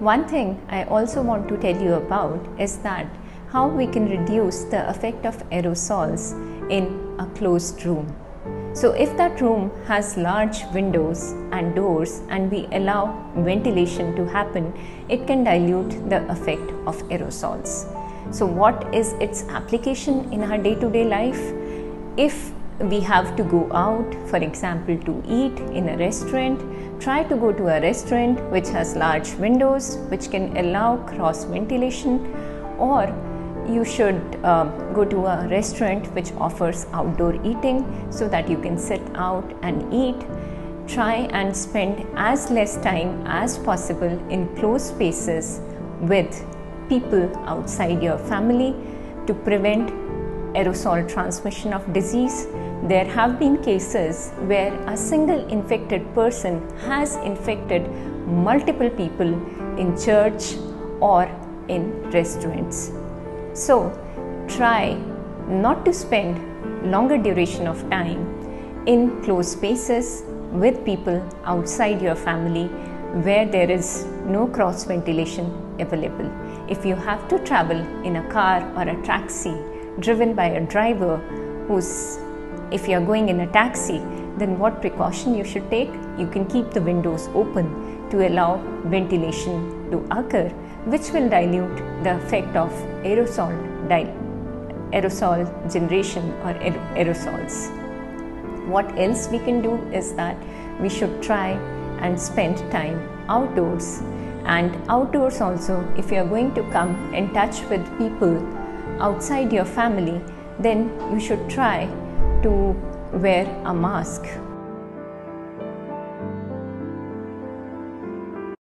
One thing I also want to tell you about is that how we can reduce the effect of aerosols in a closed room. So, if that room has large windows and doors and we allow ventilation to happen, it can dilute the effect of aerosols. So, what is its application in our day to day life? If we have to go out, for example, to eat in a restaurant, try to go to a restaurant which has large windows which can allow cross ventilation, or you should uh, go to a restaurant which offers outdoor eating so that you can sit out and eat. Try and spend as less time as possible in closed spaces with people outside your family to prevent aerosol transmission of disease. There have been cases where a single infected person has infected multiple people in church or in restaurants. So, try not to spend longer duration of time in closed spaces with people outside your family where there is no cross ventilation available. If you have to travel in a car or a taxi driven by a driver who's if you are going in a taxi then what precaution you should take? You can keep the windows open to allow ventilation to occur which will dilute the effect of aerosol aerosol generation or aerosols. What else we can do is that we should try and spend time outdoors. And outdoors also if you are going to come in touch with people outside your family then you should try to wear a mask